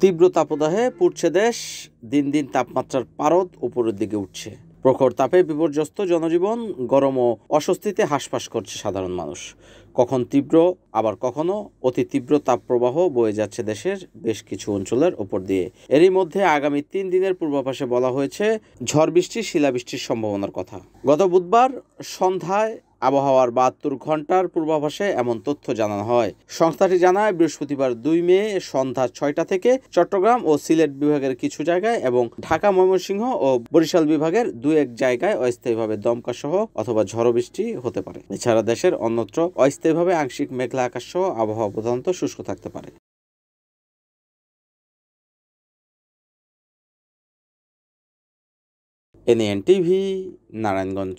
তীব্র তাপদাহে পুড়ছে দেশ, দিন দিন তাপমাত্রার পারদ উপরের দিকে উঠছে। প্রখর তাপে বিপর্যস্ত জনজীবন, গরম ও অস্বস্তিতে হাসফাস করছে সাধারণ মানুষ। কখন তীব্র, আবার কখনো অতি তীব্র তাপপ্রবাহ বয়ে যাচ্ছে দেশের বেশ কিছু অঞ্চলের ওপর দিয়ে। এরই মধ্যে আগামী তিন দিনের পূর্বাভাসে বলা হয়েছে, ঝড় বৃষ্টি, শিলাবৃষ্টির সম্ভাবনার কথা। গত বুধবার সন্ধ্যায় আবহাওয়ার বাহাত্তর ঘণ্টার পূর্বাভাসে এমন তথ্য জানানো হয়। সংস্থাটি জানায়, বৃহস্পতিবার দুই মে সন্ধ্যা ছয়টা থেকে চট্টগ্রাম ও সিলেট বিভাগের কিছু জায়গায় এবং ঢাকা, ময়মনসিংহ ও বরিশাল বিভাগের দু এক জায়গায় অস্থায়ীভাবে দমকা সহ অথবা ঝড় বৃষ্টি হতে পারে। এছাড়া দেশের অন্যত্র অস্থায়ীভাবে আংশিক মেঘলা আকাশ সহ আবহাওয়া প্রধানত শুষ্ক থাকতে পারে। NN TV Narayanganj.